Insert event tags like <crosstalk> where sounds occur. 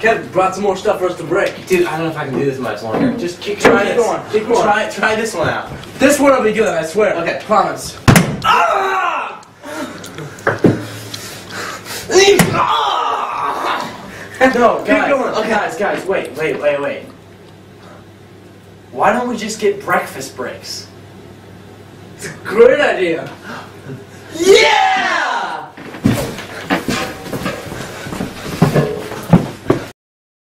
Kev, brought some more stuff for us to break. Dude, I don't know if I can do this much longer. Just keep, Try keep this. going. Keep going. Try, try this one out. This one will be good, I swear. Okay. Promise. Ah! No, Keep guys, going. Okay. guys, guys, wait, wait, wait, wait. Why don't we just get breakfast breaks? It's a great idea. <gasps> Yeah!